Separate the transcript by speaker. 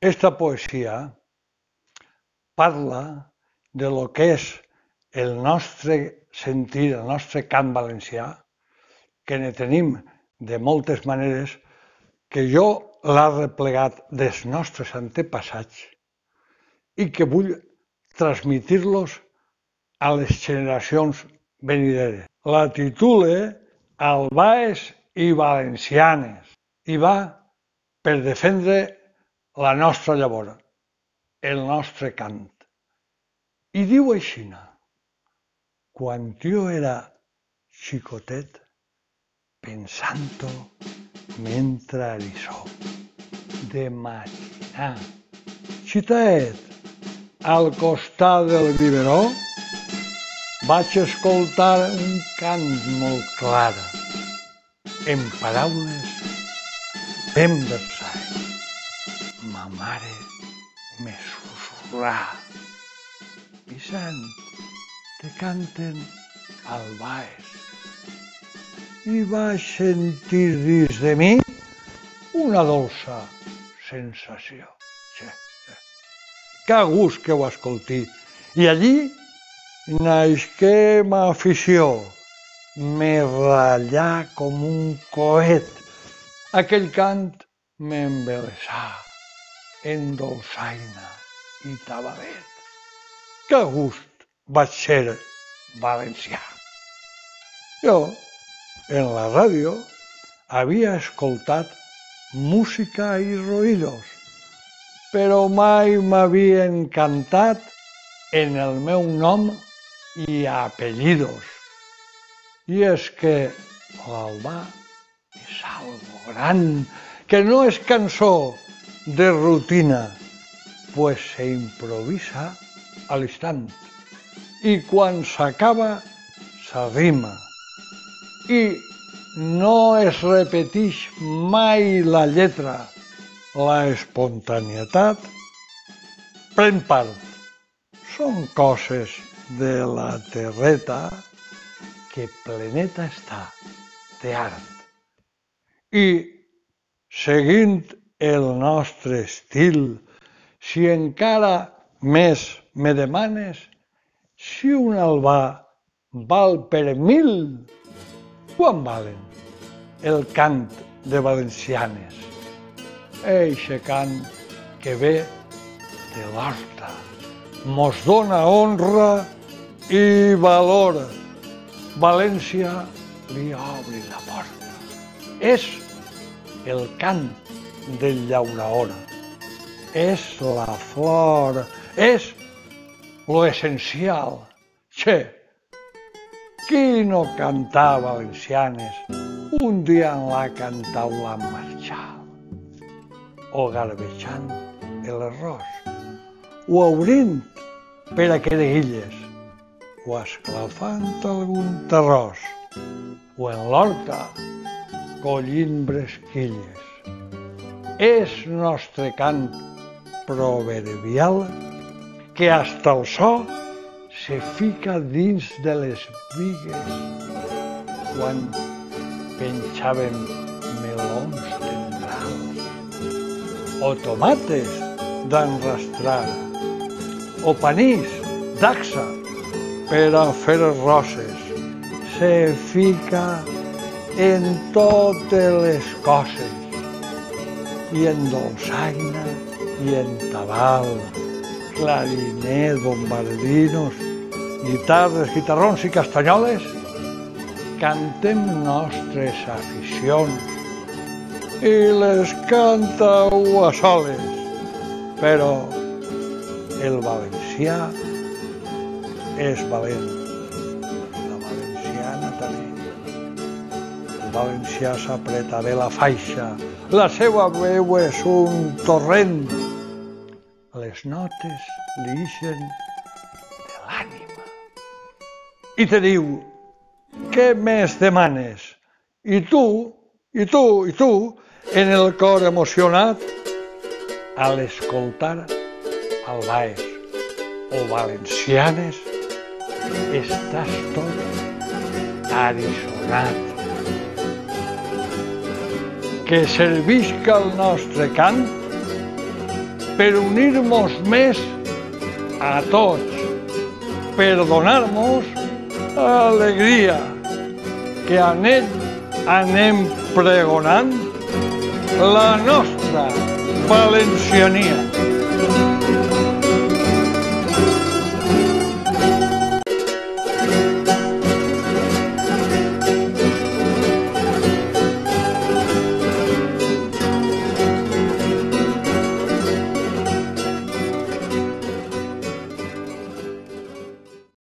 Speaker 1: Esta poesia parla de lo que és el nostre sentir, el nostre cant valencià, que ne tenim de moltes maneres, que jo l'ha replegat dels nostres antepassats i que vull transmitir-los a les generacions venideres. La titule Albaes i Valencianes i va per defendre la nostra llavor, el nostre cant. I diu aixina, quan jo era xicotet, pensant-ho mentre eriçó, de matina, xitet, al costat del biberó, vaig escoltar un cant molt clar, en paraules ben versades mare me susurrà. Vicent, te canten al baix. I vaig sentir dins de mi una dolça sensació. Sí, sí. Que gust que ho escolti. I allí naixqué ma afició. Me ratllà com un coet. Aquell cant m'embelessà en dolçaina i tabalet. Que gust vaig ser valencià. Jo, en la ràdio, havia escoltat música i ruïdos, però mai m'havien cantat en el meu nom i apellidos. I és que l'Albà és algo gran, que no és cançó, de rutina, pues se improvisa a l'instant i quan s'acaba s'arrima i no es repeteix mai la lletra, la espontanietat pren part. Són coses de la terreta que pleneta està d'art. I seguint el nostre estil. Si encara més me demanes si un albà val per mil, quan valen el cant de valencianes? Eixe cant que ve de l'horta, mos dona honra i valor. València li obri la porta. És el cant del llauraor. És la flor, és lo essencial. Che, qui no cantava valencianes un dia en la cantaula marxal, o garbejant l'arròs, o obrint per a illes, o esclafant algun terròs, o en l'horta collint bresquilles és nostre cant proverbial que hasta el so se fica dins de les vigues. Quan penjaven melons tendrals o tomates d'enrastrar o panís d'axa per a fer roses se fica en totes les coses i en dolçaina i en tabal, clarinet, bombardinos, guitarres, guitarrons i castanyoles, cantem nostres aficions i les cantau a soles, però el valencià és valent. La valenciana també. El valencià s'apreta bé la faixa, la seva veu és un torrent. Les notes li ixen de l'ànima. I te diu, què més demanes? I tu, i tu, i tu, en el cor emocionat, a l'escoltar al baix o valencianes, estàs tot arisonat que servisca el nostre cant per unir-nos més a tots, per donar-nos alegria, que en ell anem pregonant la nostra valenciania.